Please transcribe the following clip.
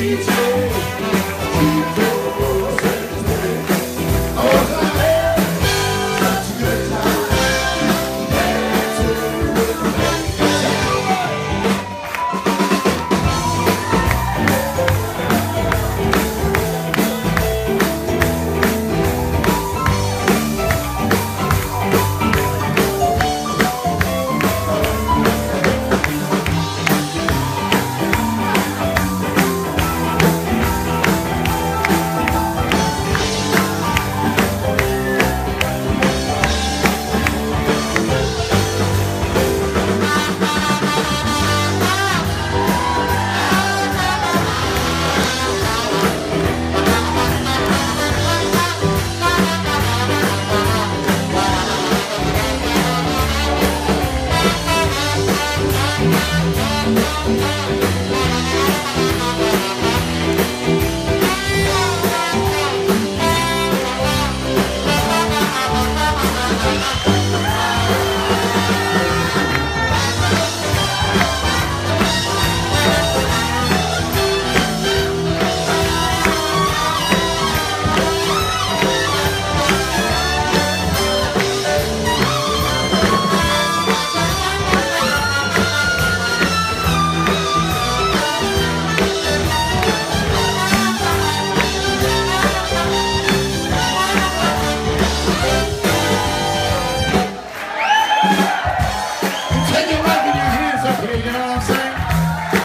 Please hold.